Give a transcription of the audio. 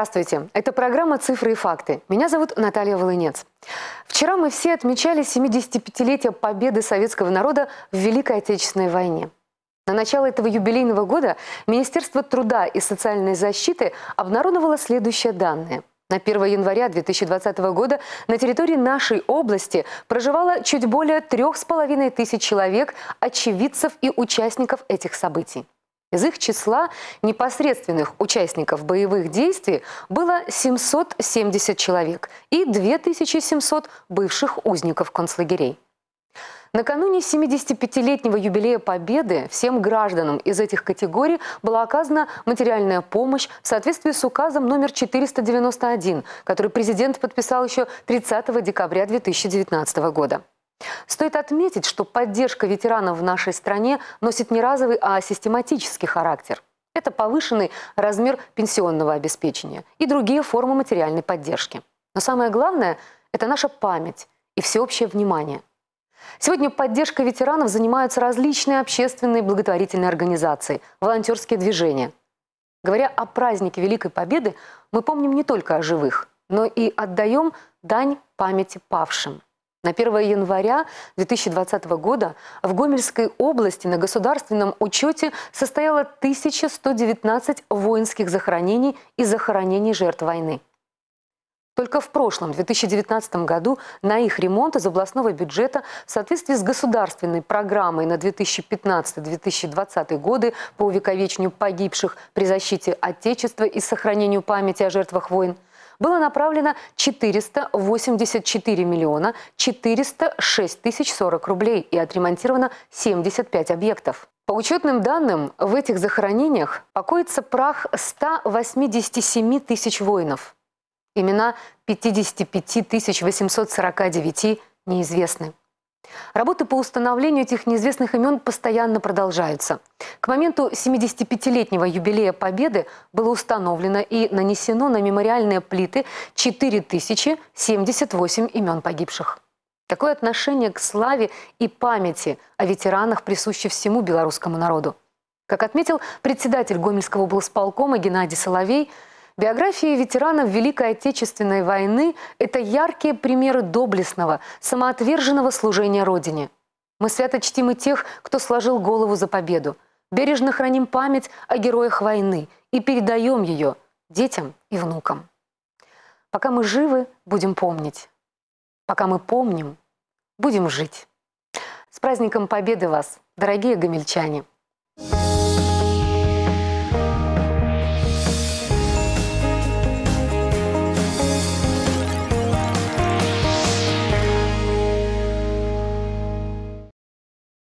Здравствуйте. Это программа «Цифры и факты». Меня зовут Наталья Волынец. Вчера мы все отмечали 75-летие победы советского народа в Великой Отечественной войне. На начало этого юбилейного года Министерство труда и социальной защиты обнародовало следующие данные. На 1 января 2020 года на территории нашей области проживало чуть более трех с половиной тысяч человек, очевидцев и участников этих событий. Из их числа непосредственных участников боевых действий было 770 человек и 2700 бывших узников концлагерей. Накануне 75-летнего юбилея Победы всем гражданам из этих категорий была оказана материальная помощь в соответствии с указом номер 491, который президент подписал еще 30 декабря 2019 года. Стоит отметить, что поддержка ветеранов в нашей стране носит не разовый, а систематический характер. Это повышенный размер пенсионного обеспечения и другие формы материальной поддержки. Но самое главное – это наша память и всеобщее внимание. Сегодня поддержкой ветеранов занимаются различные общественные благотворительные организации, волонтерские движения. Говоря о празднике Великой Победы, мы помним не только о живых, но и отдаем дань памяти павшим – на 1 января 2020 года в Гомельской области на государственном учете состояло 1119 воинских захоронений и захоронений жертв войны. Только в прошлом, 2019 году, на их ремонт из областного бюджета в соответствии с государственной программой на 2015-2020 годы по увековечению погибших при защите Отечества и сохранению памяти о жертвах войн – было направлено 484 миллиона 406 тысяч 40 рублей и отремонтировано 75 объектов. По учетным данным, в этих захоронениях покоится прах 187 тысяч воинов. Имена 55 849 неизвестны. Работы по установлению этих неизвестных имен постоянно продолжаются. К моменту 75-летнего юбилея Победы было установлено и нанесено на мемориальные плиты 4078 имен погибших. Такое отношение к славе и памяти о ветеранах присуще всему белорусскому народу. Как отметил председатель Гомельского облсполкома Геннадий Соловей – Биографии ветеранов Великой Отечественной войны – это яркие примеры доблестного, самоотверженного служения Родине. Мы свято чтим и тех, кто сложил голову за победу. Бережно храним память о героях войны и передаем ее детям и внукам. Пока мы живы, будем помнить. Пока мы помним, будем жить. С праздником Победы вас, дорогие гомельчане!